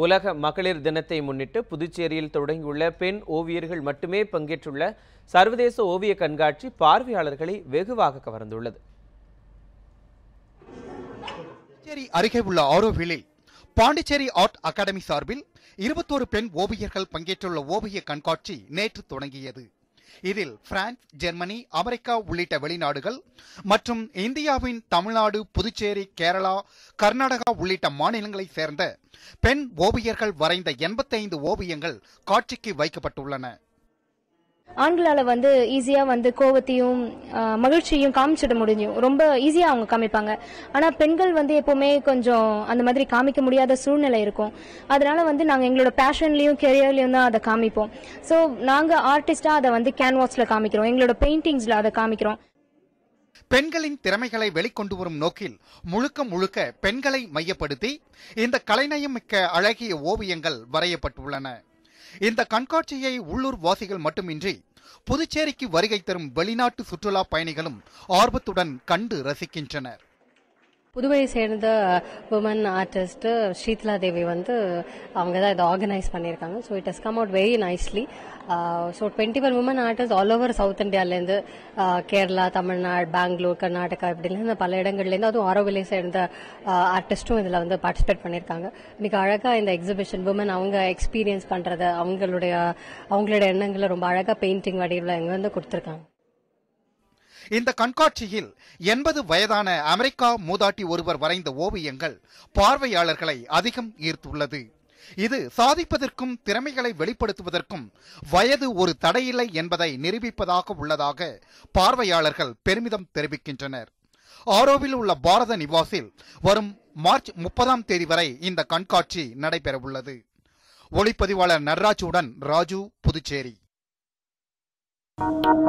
உலக மகளிர் தினத்தை முன்னிட்டு புதுச்சேரியில் தொடங்கியுள்ள பெண் ஓவியர்கள் மட்டுமே பங்கேற்றுள்ள சர்வதேச ஓவிய கண்காட்சி பார்வையாளர்களை வெகுவாக கவர்ந்துள்ளது. புதுச்சேரி அருகே உள்ள ஆரோவிலில் பாண்டிச்சேரி ஆர்ட் அகாடமி சார்பில் இருபத்தோரு பெண் ஓவியர்கள் பங்கேற்றுள்ள ஓவிய கண்காட்சி நேற்று தொடங்கியது. இதில் பிரான்ஸ் ஜெர்மனி அமெரிக்கா உள்ளிட்ட வெளிநாடுகள் மற்றும் இந்தியாவின் தமிழ்நாடு புதுச்சேரி கேரளா கர்நாடகா உள்ளிட்ட மாநிலங்களைச் சேர்ந்த பெண் ஓவியர்கள் வரைந்த எண்பத்தைந்து ஓவியங்கள் காட்சிக்கு வைக்கப்பட்டுள்ளன. ஆண்களால வந்து ஈஸியா வந்து கோவத்தையும் மகிழ்ச்சியும் மகிழ்ச்சியையும் காமிச்சிட முடியும். ரொம்ப ஈஸியா அவங்க காமிப்பாங்க. ஆனா பெண்கள் வந்து எப்பவுமே கொஞ்சம் அந்த மாதிரி காமிக்க முடியாத சூழ்நிலை இருக்கும். அதனால வந்து நாங்க எங்களோட பேஷன்லயும் கெரியர்லயும் தான் அதை காமிப்போம். ஸோ நாங்க ஆர்டிஸ்டா அதை வந்து கேன்வாஸ்ல காமிக்கிறோம். எங்களோட பெயிண்டிங்ஸ்ல அதை காமிக்கிறோம். பெண்களின் திறமைகளை வெளிக்கொண்டு வரும் நோக்கில் முழுக்க முழுக்க பெண்களை மையப்படுத்தி இந்த கலைநயம் மிக்க அழகிய ஓவியங்கள் வரையப்பட்டுள்ளன. இந்த கண்காட்சியை உள்ளூர் வாசிகள் மட்டுமின்றி புதுச்சேரிக்கு வருகை தரும் வெளிநாட்டு சுற்றுலா பயணிகளும் ஆர்வத்துடன் கண்டு ரசிக்கின்றனர். புதுவையை சேர்ந்த உமன் ஆர்டிஸ்ட் ஸ்ரீத்லா தேவி வந்து அவங்க தான் இதை ஆர்கனைஸ் பண்ணியிருக்காங்க. So it has come out very nicely so twenty one woman artist all over South இந்தியாவிலேருந்து கேரளா தமிழ்நாடு பெங்களூர் கர்நாடகா இப்படிலேருந்து பல இடங்கள்லேருந்து அதுவும் ஆரோவிலை சேர்ந்த uh, ஆர்டிஸ்ட்டும் இதில் வந்து பார்ட்டிசிபேட் பண்ணியிருக்காங்க. மிக அழகாக இந்த எக்ஸிபிஷன் உமன் அவங்க எக்ஸ்பீரியன்ஸ் பண்ணுறத அவங்களுடைய அவங்களோட எண்ணங்களை ரொம்ப அழகாக பெயிண்டிங் வடிவில் இங்கே வந்து கொடுத்துருக்காங்க. இந்த கண்காட்சியில் எண்பது வயதான அமெரிக்கா மூதாட்டி ஒருவர் வரைந்த ஓவியங்கள் பார்வையாளர்களை அதிகம் ஈர்த்துள்ளது. இது சாதிப்பதற்கும் திறமைகளை வெளிப்படுத்துவதற்கும் வயது ஒரு தடையில்லை என்பதை நிரூபிப்பதாக உள்ளதாக பார்வையாளர்கள் பெருமிதம் தெரிவிக்கின்றனர். ஆரோவில் உள்ள பாரத நிவாசில் வரும் மார்ச் முப்பதாம் தேதி வரை இந்த கண்காட்சி நடைபெறவுள்ளது. ஒளிப்பதிவாளர் நடராஜுடன் ராஜு புதுச்சேரி. Thank you.